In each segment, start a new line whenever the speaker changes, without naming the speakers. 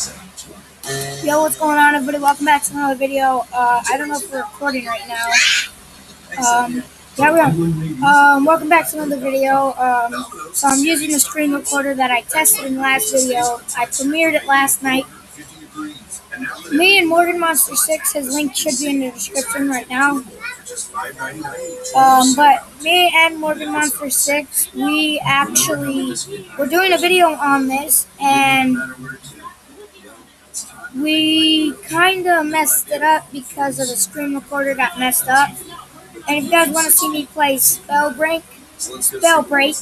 Yo, what's going on, everybody? Welcome back to another video. Uh, I don't know if we're recording right now. Um, yeah, we are. Um, welcome back to another video. Um, so I'm using the screen recorder that I tested in the last video. I premiered it last night. Me and Morgan Monster 6, his link should be in the description right now. Um, but me and Morgan Monster 6, we actually, we're doing a video on this, and we kind of messed it up because of the screen recorder got messed up. And if you guys want to see me play Spellbreak, Spell Break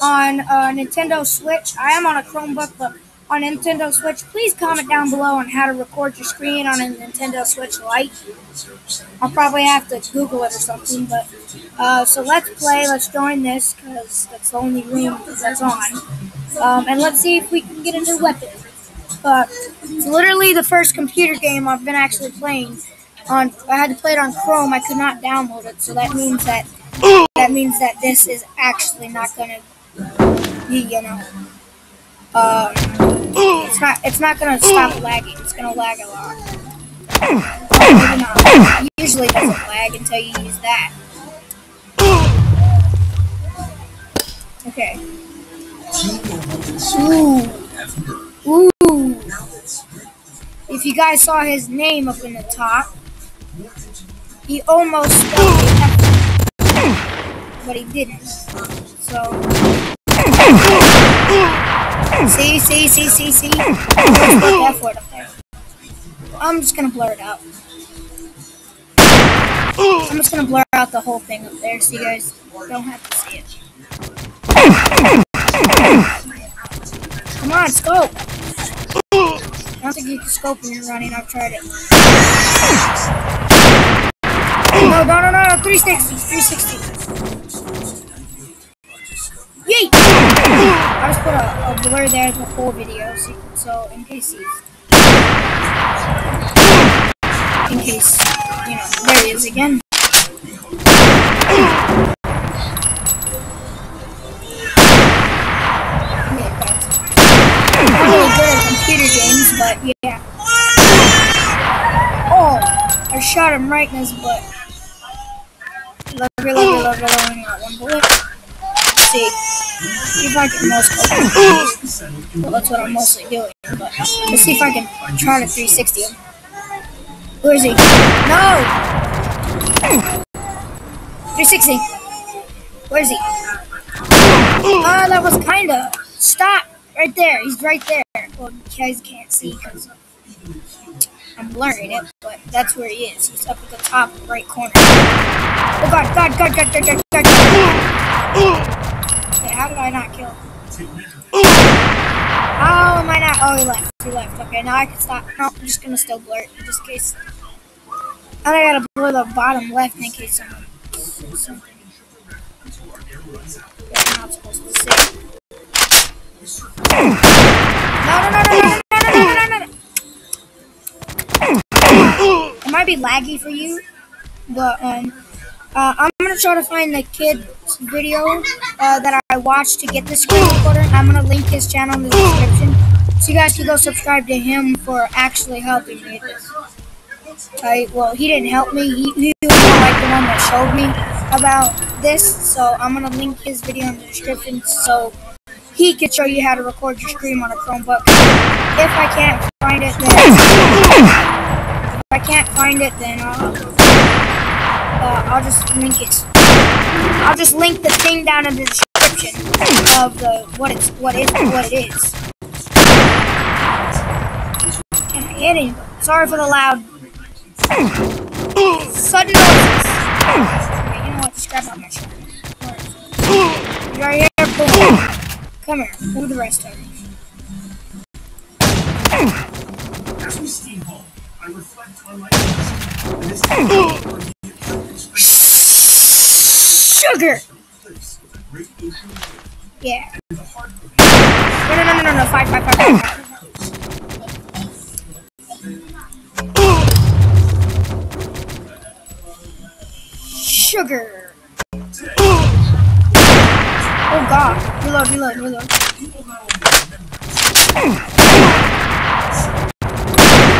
on uh, Nintendo Switch, I am on a Chromebook, but on Nintendo Switch, please comment down below on how to record your screen on a Nintendo Switch Lite. I'll probably have to Google it or something, but uh, so let's play. Let's join this because that's the only room that's on, um, and let's see if we can get a new weapon. But it's literally the first computer game I've been actually playing. On I had to play it on Chrome. I could not download it, so that means that that means that this is actually not gonna be, you know, uh, it's not it's not gonna stop lagging. It's gonna lag a lot. It usually doesn't lag until you use that. Okay. Ooh. Ooh. If you guys saw his name up in the top, he almost but he didn't. So. See, see, see, see, see. F word up there. I'm just gonna blur it out. I'm just gonna blur out the whole thing up there so you guys don't have to see it. Come on, scope! I don't think you can scope when you're running, I've tried it. No, no, no, no, no, 360, 360. Yeet! I just put a, a blur there the whole video, so, so in case he's... In case, you know, there he is again. But yeah. Oh, I shot him right in his butt. Love you, love you, love you, got one bullet. Let's see. See if I can most Well, that's what I'm mostly doing, but let's see if I can try to 360 him. Where is he? No! 360. Where is he? Ah, uh, that was kinda. Stop! Right there. He's right there. Well, you guys can't see because I'm blurring it, but that's where he is. He's up at the top right corner. Oh god, god, god, god, god, god, god. Okay, how did I not kill him? How am I not? Oh, he left. He left. Okay, now I can stop. No, I'm just gonna still blur it in just case. And I gotta blur the bottom left in case someone says something. I'm not supposed to say. No, no, no, no, no, no, no, no, no, no. It might be laggy for you, but um, uh, I'm gonna try to find the kid's video uh, that I watched to get the screen recorder. I'm gonna link his channel in the description, so you guys can go subscribe to him for actually helping me. Alright, well, he didn't help me. He, he was like the one that showed me about this, so I'm gonna link his video in the description so he could show you how to record your stream on a Chromebook. If I can't find it, then if I can't find it, then I'll, uh, I'll just link it. I'll just link the thing down in the description of the what it's what is what it is. Can I hit him? Sorry for the loud sudden noises. Okay, you know what? Just grab my shirt. Right here, boom. Come here, move the rest of. As we I reflect on my Sugar! Yeah. No, no, no, no, no, no, fight, fight, fight, fight. Sugar! Oh god. Reload, reload, reload.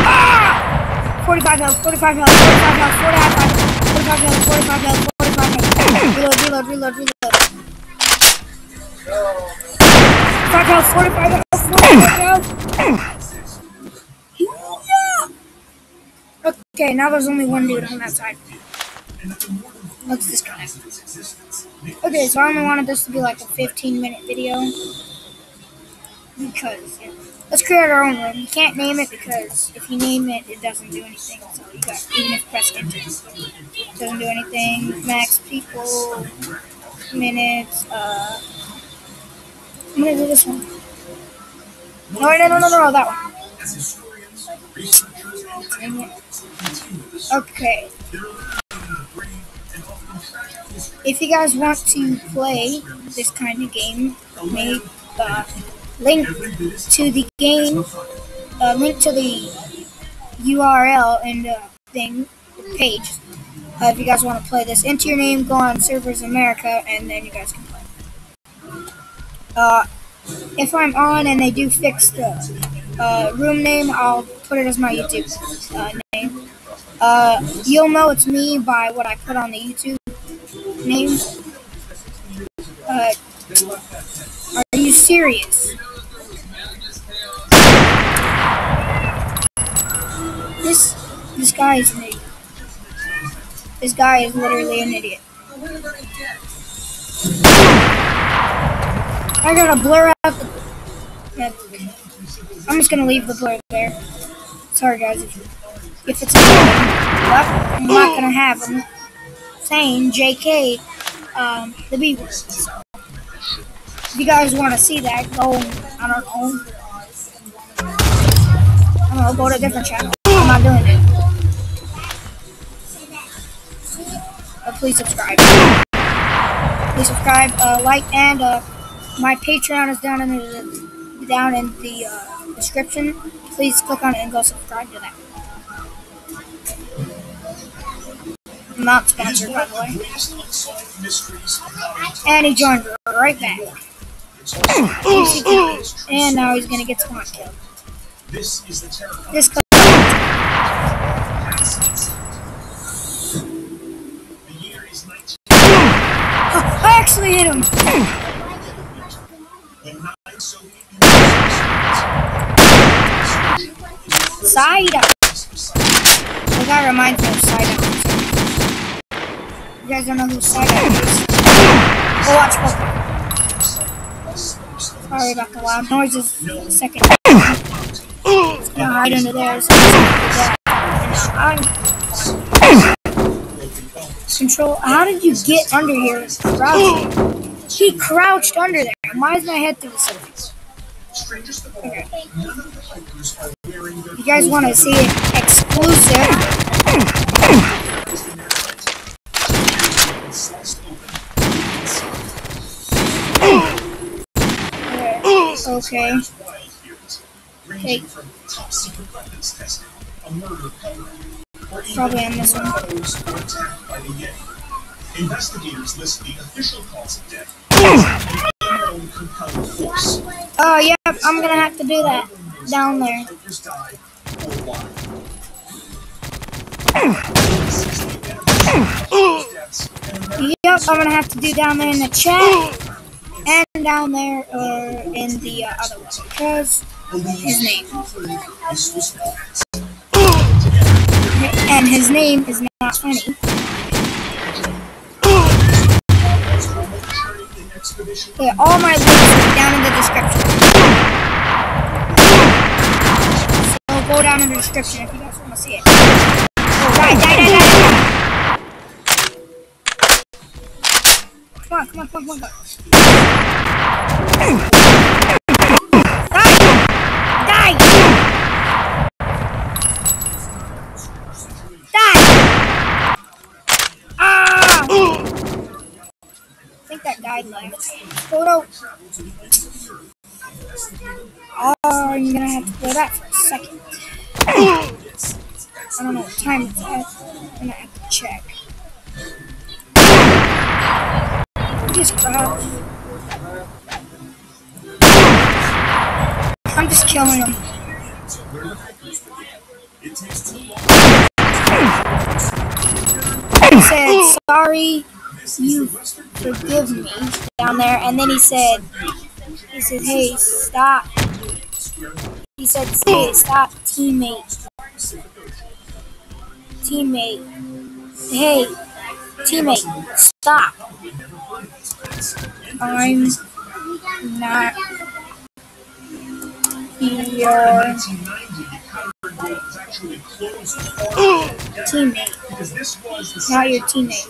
Ah! 45 health, 45 health, 45 health, 45 health, 45 health, 45 health, 45 health. Reload, reload, reload, reload. 45 health, 45 health, 45 health. Yeah. Okay, now there's only one dude on that side. Let's disconnect. Okay, so I only wanted this to be like a 15 minute video. Because, yeah. Let's create our own room. You can't name it because if you name it, it doesn't do anything. So you got, even if you press enter, it doesn't do anything. Max people, minutes, uh, I'm gonna do this one. No, no, no, no, no, that one. Okay. If you guys want to play this kind of game, make uh, link to the game, uh, link to the URL and the thing page. Uh, if you guys want to play this, enter your name, go on Servers America, and then you guys can play. Uh, if I'm on and they do fix the uh, room name, I'll put it as my YouTube uh, name. Uh, you'll know it's me by what I put on the YouTube name. Uh, are you serious? This this guy is an idiot. This guy is literally an idiot. I gotta blur out the. yeah, I'm just gonna leave the blur there. Sorry guys if, if it's annoying, but I'm not gonna have them saying JK um, the B word. So if you guys want to see that, go I don't know. I don't know, go to a different channel. I'm not doing it. Uh, please subscribe. Please subscribe, uh, like, and uh, my Patreon is down in the down in the uh, description. Please click on it and go subscribe to that. Not sponsored, by the way. And he joined right back. And now he's gonna get spawn killed.
This is the terror
This
The year is 19
I actually hit him. Side up. That reminds me of Side up. You guys don't know who Side is? Go watch Pokemon. Sorry about the loud noises. Second. It's gonna hide under there. So I'm Control. How did you get under here? Crouching. He crouched under there. Why is my head through the surface? Okay. You guys want to see it exclusive?
Or even
Probably on this one.
those who were attacked by the Yeti. Investigators list the official cause of death as an unknown compelling force.
Oh, yep. I'm gonna have to do that down there.
Hikers died or why.
Yep. I'm gonna have to do down there in the chat and down there uh, in the uh, other one because his name and his name is not funny. Okay, all my links are down in the description. So go down in the description if you guys want to see it. Oh, die, die, die, Come on, come on, come on, come on. Die! Die! Die! Ah! I think that guy left. Photo. Oh, I'm gonna have to play that for a second. I don't know what time it's. I'm gonna have to check. Just crouch. I'm just killing him. He said, sorry, you forgive me down there. And then he said, he said, hey, stop. He said, hey, stop, teammate. Teammate. Hey, teammate, stop. I'm not your
1990, the Pattern Gold was actually closed far
teammate, not your teammate.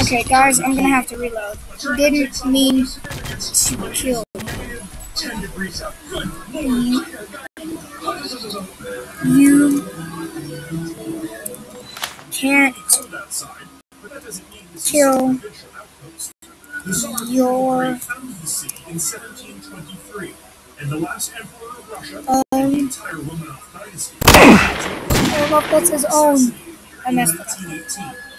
Okay, guys, I'm gonna have to reload. Didn't mean to kill
10 degrees out. Good.
you. You can't
Cold outside, but that Tsar
your
founded in 1723, and the last emperor of Russia,
own.
the entire Romanov dynasty,
know that's his own. I messed up.
1918.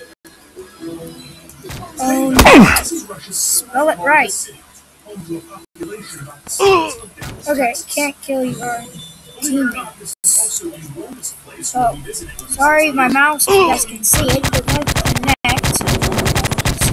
Own.
This is Russia's
Spell it right. Okay, can't kill your teammate.
Place
Oh. Sorry, my mouse, you guys can see it.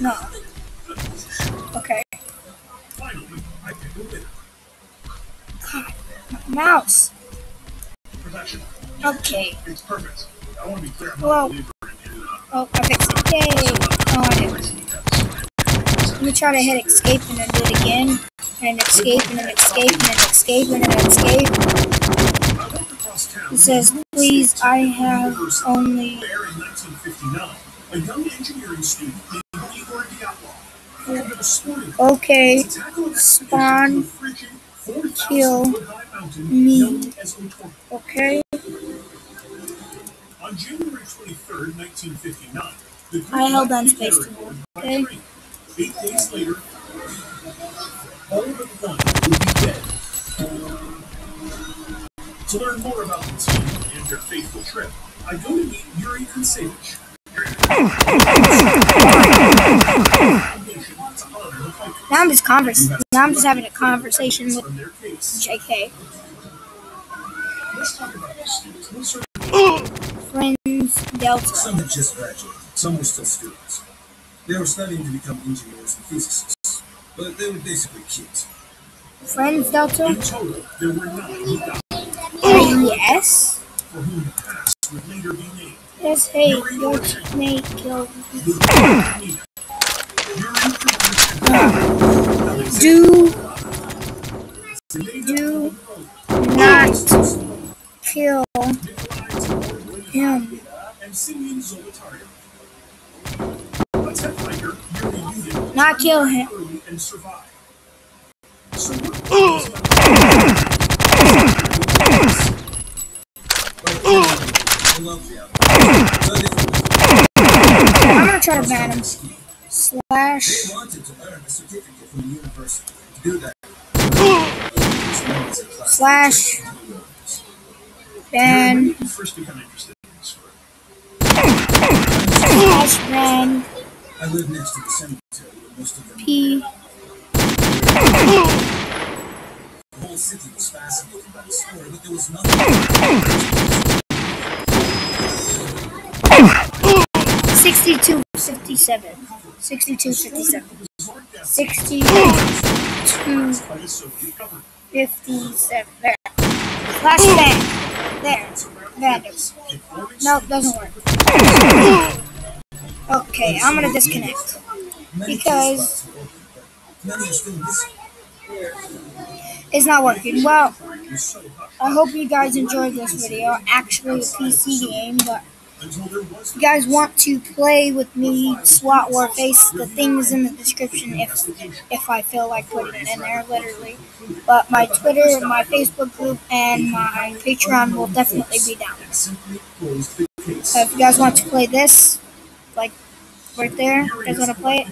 no. Okay. God, mouse. Okay,
It's perfect. Oh, I want to be clear. I'm
Well-
not a believer in,
oh, it. Yay. Oh, I did. Let me try to hit escape and then do it again. And escape and then escape and then escape and then escape. It says, please, I have only
There in 1959, a young engineering student
Okay,
to tackle an
spawn,
expedition to a frigid 4,000
kill
foot high mountain
me.
known as Otorten.
okay.
On January 23rd, 1959, the
I held
on
space to okay.
Eight days later, all but one would be dead. To learn more about the team and their fateful trip, I go to meet Yuri Kuntsevich.
Now I'm just convers. Now I'm just having a conversation with
from their case.
JK.
Let's talk about these students. What sort of
Friends Delta.
Some had just graduated, some were still students. They were studying to become engineers and physicists, but they were basically kids.
Friends Delta.
in total, there were nine who
Yes.
for whom the past would later be named.
Yes. Hey, your teammate killed me.
Luke, Yuri,
Do do not kill him. Not kill him. I'm gonna try to ban him. Slash slash
sport?
slash ban
I live next to the cemetery where most of them
p
The whole city was fascinated by the story, but there was nothing.
62 57 62 57 62
By the Soviet government.
57 there. Slash hmm. there that is. Nope doesn't work. Okay I'm gonna disconnect. Because-
kids spots were open, but many are still missing.
it's not working. Well
was so hushed
I hope you guys enjoyed this video. Actually a PC game but you guys want to play with me, SWAT Warface, the thing is in the description if if I feel like putting it in there, literally. But my Twitter, my Facebook group, and my Patreon will definitely be down. Uh, if you guys want to play this, like right there, you guys want to play it,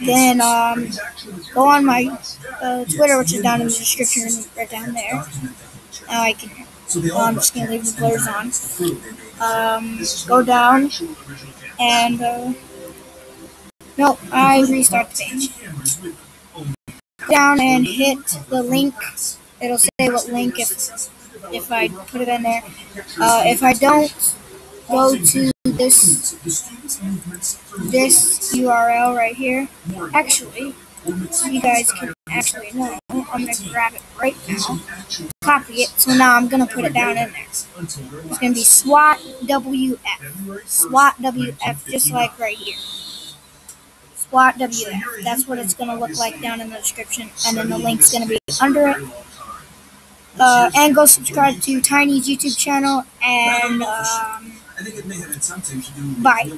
then um, go on my uh, Twitter, which is down in the description, right down there. Now I can
So they all
well, I'm just gonna leave the blurs on.
diaries to prove they made it.
um, go
one of the
down
actual original cameras.
and uh, nope, I restart the page. Down and hit the link. It'll say what link if if I put it in there. Uh, if I don't, go to this
the students' movements through
this URL right here. Actually, you guys can actually know. I'm gonna grab it right now, copy it. So now I'm gonna put it down in there. It's gonna be SWAT WF. SWAT WF, just like right here. SWAT WF. That's what it's gonna look like down in the description, and then the link's gonna be under it. Uh, and go subscribe to Tiny's YouTube channel and um,
I think it may have had something to do
Bye.